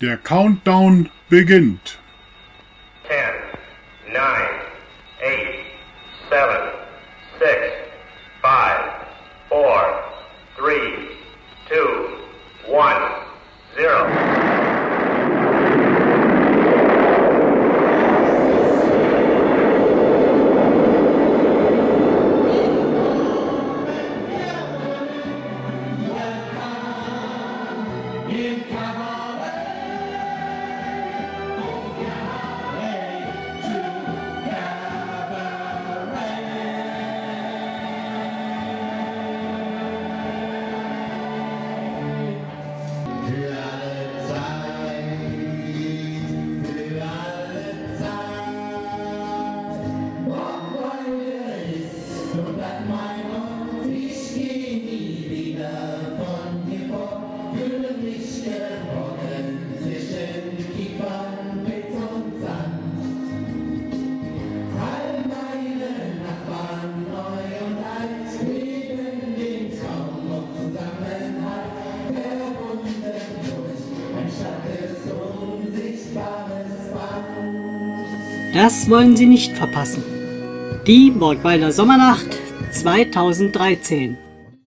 Der Countdown beginnt. 10, 9, 8, 7, 6, 5, 4, 3, 2, 1, 0. Ich geh nie wieder von dir fort. Fühle mich geborgen zwischen Kiefern, und Sand. All meine Nachbarn, neu und alt, leben den Traum und Zusammenhalt, verbunden durch ein starkes, unsichtbares Band. Das wollen Sie nicht verpassen. Die Borgwalder Sommernacht 2013.